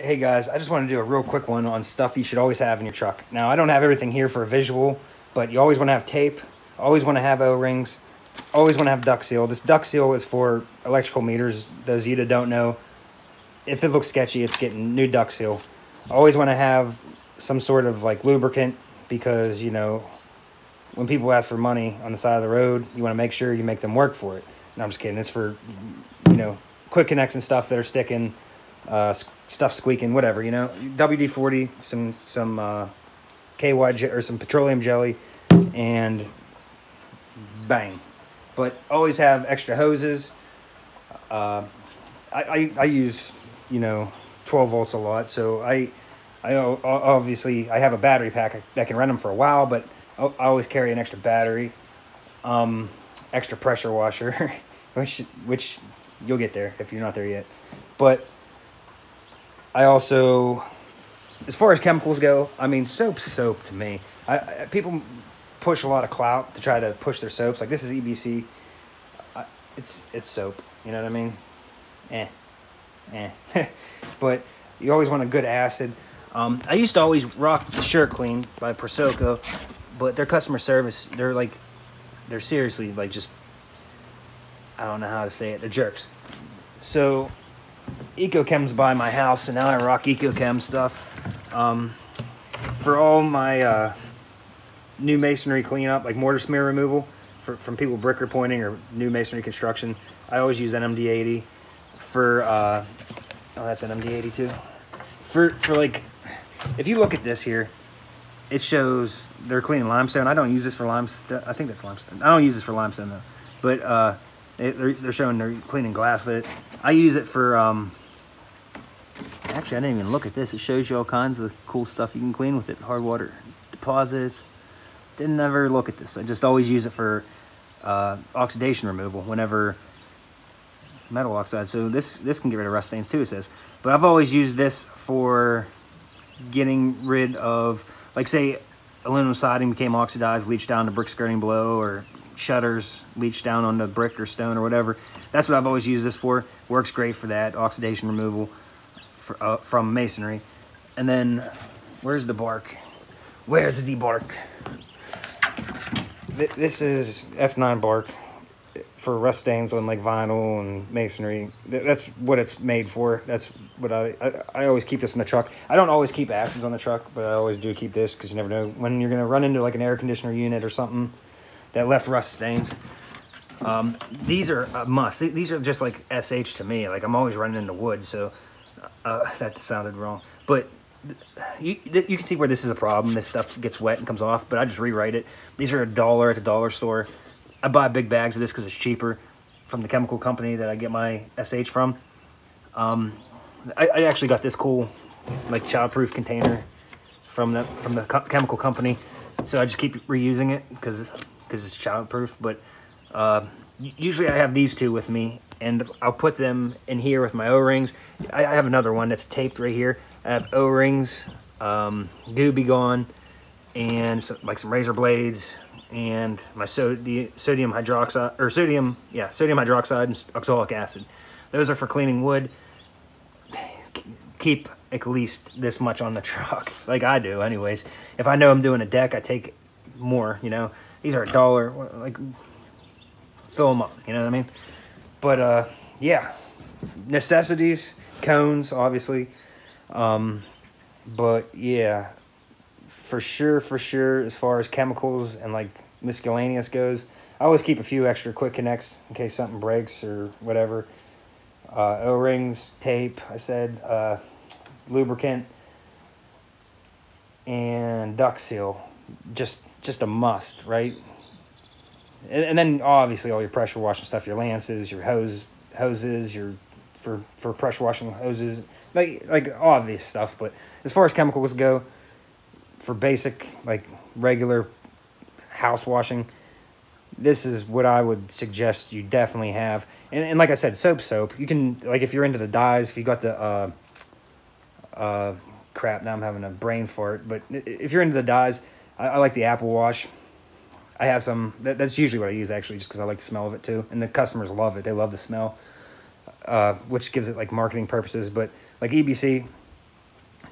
Hey guys, I just want to do a real quick one on stuff you should always have in your truck. Now, I don't have everything here for a visual, but you always want to have tape, always want to have O-rings, always want to have duct seal. This duct seal is for electrical meters. Those of you that don't know, if it looks sketchy, it's getting new duct seal. Always want to have some sort of like lubricant because, you know, when people ask for money on the side of the road, you want to make sure you make them work for it. No, I'm just kidding. It's for, you know, quick connects and stuff that are sticking, uh, stuff squeaking, whatever, you know. WD 40, some, some, uh, KY je- or some petroleum jelly, and bang. But always have extra hoses. Uh, I, I, I use, you know, 12 volts a lot, so I, I obviously I have a battery pack that can run them for a while, but I I always carry an extra battery, um, extra pressure washer, which which you'll get there if you're not there yet. But I also, as far as chemicals go, I mean soap's soap to me. I, I people push a lot of clout to try to push their soaps. Like this is EBC. I, it's it's soap. You know what I mean? Eh, eh. but you always want a good acid. Um, I used to always rock the Sure Klean by Prosoco, but their customer service, they're like, they're seriously like just, I don't know how to say it, they're jerks. So, EaCo Chem's by my house, and now I rock EaCo Chem stuff. Um, for all my uh, new masonry cleanup, like mortar smear removal, for, from people brick pointing or new masonry construction, I always use NMD80 for uh, oh that's NMD80 too. For for like if you look at this here, it shows they're cleaning limestone. I don't use this for limestone. I think that's limestone. I don't use this for limestone though. But uh, they, they're, they're showing they're cleaning glass with it. I use it for um. Actually, I didn't even look at this. It shows you all kinds of cool stuff you can clean with it. Hard water deposits. Didn't ever look at this. I just always use it for uh, oxidation removal whenever metal oxide. So this this can get rid of rust stains too. It says, but I've always used this for getting rid of, like, say, aluminum siding became oxidized, leached down to brick skirting below, or shutters leached down onto brick or stone or whatever. That's what I've always used this for. Works great for that oxidation removal for, uh, from masonry. And then, where's the BARC? Where's the BARC? Th- This is F9 BARC for rust stains on like vinyl and masonry. Th- That's what it's made for. That's what I, I I always keep this in the truck. I don't always keep acids on the truck, but I always do keep this because you never know when you're gonna run into like an air conditioner unit or something that left rust stains. Um, these are a must. These are just like sh to me. Like I'm always running into wood, so uh, that sounded wrong. But you you can see where this is a problem. This stuff gets wet and comes off, but I just rewrite it. These are a dollar at the dollar store. I buy big bags of this because it's cheaper from the chemical company that I get my SH from. Um, I, I actually got this cool, like childproof container from the from the co- chemical company, so I just keep reusing it because because it's childproof. But uh, usually I have these two with me, and I'll put them in here with my O rings. I, I have another one that's taped right here. I have O rings, um, Gone, and like some razor blades and my sodium sodium hydroxide or sodium yeah sodium hydroxide and oxalic acid. Those are for cleaning wood. Keep at least this much on the truck, like I do, anyways. If I know I'm doing a deck, I take more. You know, these are a dollar. Like fill them up. You know what I mean? But uh, yeah, necessities, cones, obviously. Um, but yeah, for sure, for sure, as far as chemicals and like miscellaneous goes, I always keep a few extra quick connects in case something breaks or whatever. Uh, O rings, tape, I said, uh, lubricant, and duct seal. Just, just a must, right? And, and then obviously all your pressure washing stuff, your lances, your hose, hoses, your for for pressure washing hoses, like like obvious stuff. But as far as chemicals go, for basic like regular house washing, this is what I would suggest you definitely have. And, and like I said, soap soap. You can like if you're into the dyes, if you got the uh, uh, crap. Now I'm having a brain fart. But if you're into the dyes, I, I like the apple wash. I have some. That, that's usually what I use actually, just because I like the smell of it too, and the customers love it. They love the smell, uh, which gives it like marketing purposes. But like EBC,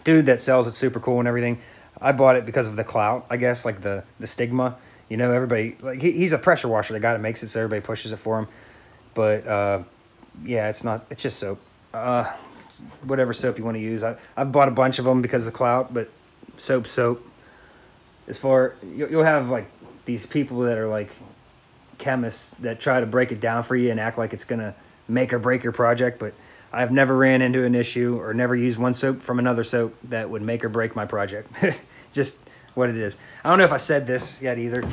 dude that sells it's super cool and everything. I bought it because of the clout, I guess, like the the stigma. You know, everybody like he, he's a pressure washer. The guy that makes it, so everybody pushes it for him. But uh, yeah, it's not. It's just soap. Uh, whatever soap you want to use. I I've bought a bunch of them because of the clout, but soap, soap. As far you'll, you'll have like these people that are like chemists that try to break it down for you and act like it's gonna make or break your project, but I've never ran into an issue or never used one soap from another soap that would make or break my project. Just what it is. I don't know if I said this yet either.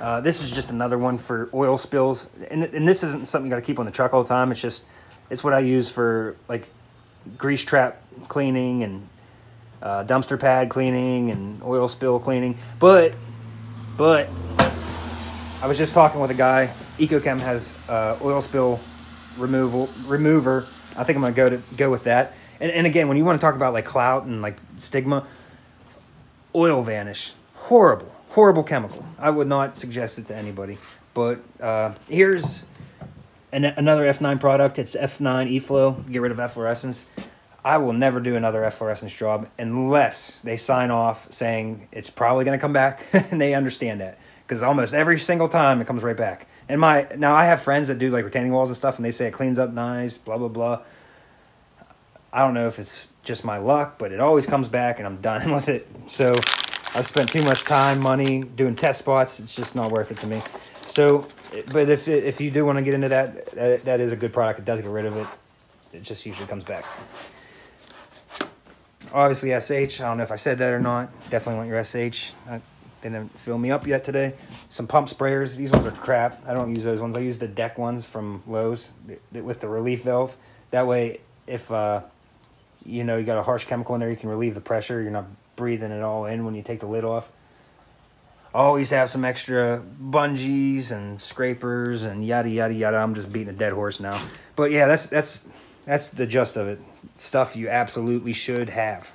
Uh, this is just another one for oil spills, and, and this isn't something you got to keep on the truck all the time. It's just it's what I use for like grease trap cleaning and uh, dumpster pad cleaning and oil spill cleaning. But but I was just talking with a guy. EaCo Chem has uh, oil spill removal remover. I think I'm gonna go to go with that. And, and again, when you want to talk about like clout and like stigma, oil vanish, horrible, horrible chemical. I would not suggest it to anybody. But uh, here's an, another F9 product. It's F9 Efflo. Get rid of efflorescence. I will never do another efflorescence job unless they sign off saying it's probably going to come back and they understand that. Because almost every single time it comes right back. And my now I have friends that do like retaining walls and stuff, and they say it cleans up nice, blah blah blah. I don't know if it's just my luck, but it always comes back, and I'm done with it. So I spent too much time, money doing test spots. It's just not worth it to me. So, but if if you do want to get into that, that, that is a good product. It does get rid of it. It just usually comes back. Obviously, SH. I don't know if I said that or not. Definitely want your SH. I didn't fill me up yet today. Some pump sprayers. These ones are crap. I don't use those ones. I use the deck ones from Lowe's with the relief valve. That way, if uh, you know you got a harsh chemical in there, you can relieve the pressure. You're not breathing it all in when you take the lid off. Always have some extra bungees and scrapers and yada yada yada. I'm just beating a dead horse now. But yeah, that's that's that's the gist of it. Stuff you absolutely should have.